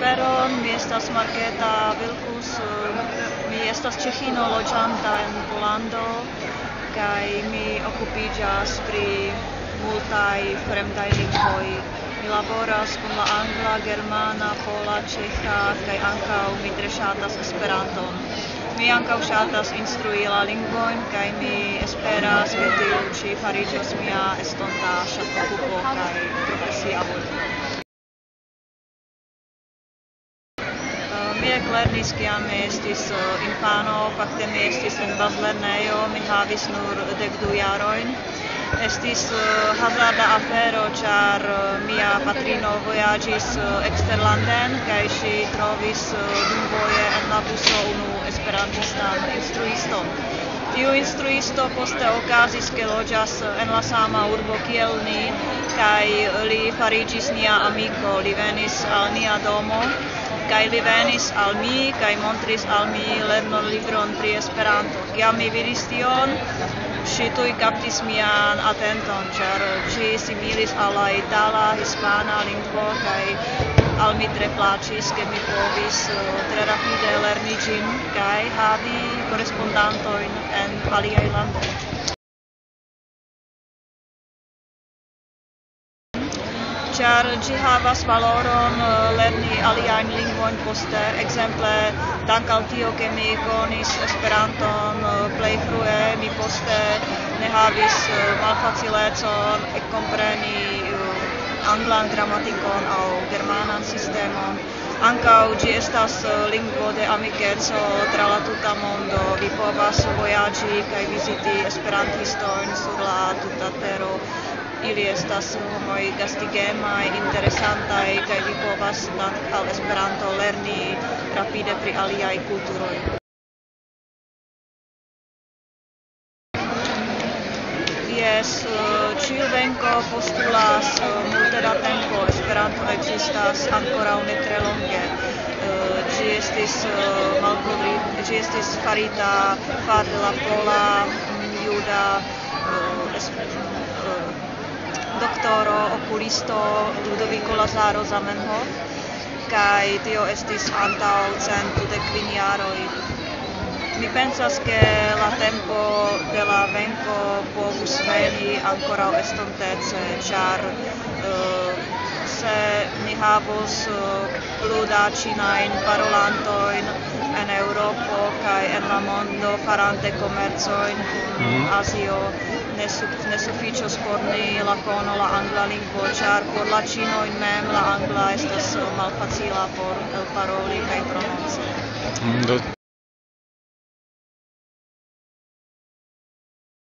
vesperon, mi estas Marketa Vilkus, mi estas Ĉeĥino loĝanta en Pollando kaj mi okupiĝas pri multaj fremdaj lingvoj. Mi laboras kun la angla, germana, pola, ĉeĥa kaj ankaŭ mi tre ŝatas Esperanton. Mi ankaŭ ŝatas instrui la lingvojn kaj mi esperas ke tiu ĉi fariĝos mia estonta ŝatokupo kaj profesia vojo. Maria lernis kiam mi estis uh, infano, fakte mi estis en Bazlernejo, mi havis nur dek du jarojn. Estis uh, hazarda afero, ĉar uh, eh, mia patrino vojaĝis uh, eksterlanden kaj ŝi trovis uh, dumvoje en la buso unu esperantistan instruiston. Tiu instruisto poste okazis ke loĝas en la sama urbo kiel ni kaj li fariĝis nia amiko, li venis al nia domo kaj li venis al mi kaj montris al mi lernon libron pri Esperanto. Kiam mi vidis tion, ŝi tuj kaptis mian atenton, ĉar ĝi similis al la itala, hispana lingvo kaj al mi tre plaĉis ke mi povis uh, eh, tre rapide lerni ĝin kaj havi korespondantojn en aliaj landoj Char gi havas valoron uh, lerni aliajn lingvojn poste, ekzemple dank al tio ke mi konis Esperanton uh, plej frue, mi poste ne havis uh, malfacilecon e anglan gramatikon aŭ germanan sistemon. Ankaŭ ĝi estas eh, lingvo de amikeco tra la tuta mondo. Vi povas vojaĝi kaj viziti esperantistojn sur la tuta tero. Ili estas homoj gastigemaj, interesantaj kaj vi povas dank' al Esperanto lerni rapide pri aliaj kulturoj. kies eh, ciu venko postulas eh, multe da tempo, Esperanto existas ancora ne tre longe. Eh, ĝi estis malkovri, ĝi estis farita fare la pola mm, juda doktoro okulisto Ludovico Lazaro Zamenhof kaj tio estis antaŭ cent de kvin jaroj mi pensas che la tempo della venco povus veni ancora estontece, char uh, eh, se ni havus uh, eh, plu cinain parolantoin en Europo kai en la mondo farante commerzoin in mm -hmm. Asio ne, su, ne sufficios por ni la cono la angla lingvo, char por la cinoin mem la angla estas eh, malfacila por el paroli kai prononci. Mm,